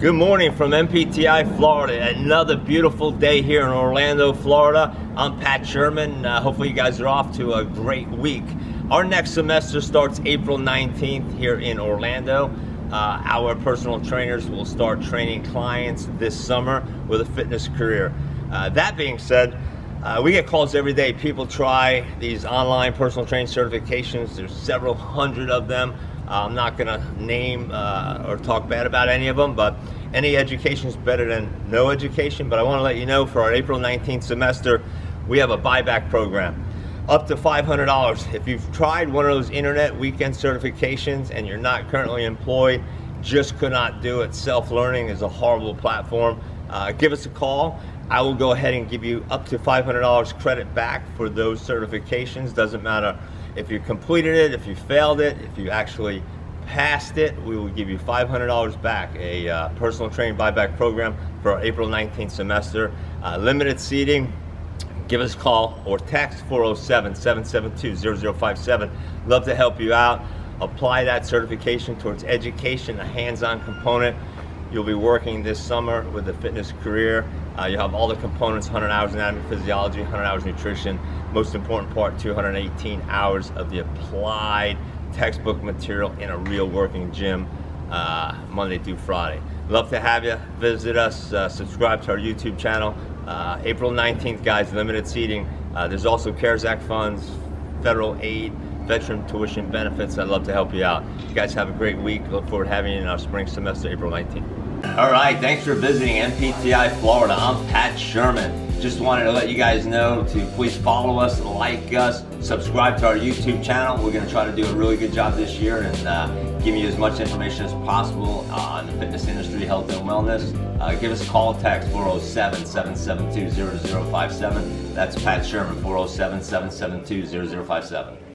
Good morning from NPTI, Florida. Another beautiful day here in Orlando, Florida. I'm Pat Sherman. Uh, hopefully you guys are off to a great week. Our next semester starts April 19th here in Orlando. Uh, our personal trainers will start training clients this summer with a fitness career. Uh, that being said, uh, we get calls every day. People try these online personal training certifications. There's several hundred of them. I'm not going to name uh, or talk bad about any of them, but any education is better than no education. But I want to let you know for our April 19th semester, we have a buyback program up to $500. If you've tried one of those internet weekend certifications and you're not currently employed, just could not do it. Self-learning is a horrible platform. Uh, give us a call I will go ahead and give you up to $500 credit back for those certifications. Doesn't matter if you completed it, if you failed it, if you actually passed it, we will give you $500 back. A uh, personal training buyback program for our April 19th semester. Uh, limited seating. Give us a call or text 407-772-0057. Love to help you out. Apply that certification towards education, a hands-on component. You'll be working this summer with a fitness career. Uh, you have all the components, 100 hours anatomy, physiology, 100 hours nutrition. Most important part, 218 hours of the applied textbook material in a real working gym uh, Monday through Friday. Love to have you. Visit us, uh, subscribe to our YouTube channel. Uh, April 19th, guys, limited seating. Uh, there's also CARES Act funds, federal aid, veteran tuition benefits. I'd love to help you out. You guys have a great week. Look forward to having you in our spring semester, April 19th. All right, thanks for visiting NPTI Florida. I'm Pat Sherman. Just wanted to let you guys know to please follow us, like us, subscribe to our YouTube channel. We're going to try to do a really good job this year and uh, give you as much information as possible on the fitness industry, health and wellness. Uh, give us a call, text 407-772-0057. That's Pat Sherman, 407-772-0057.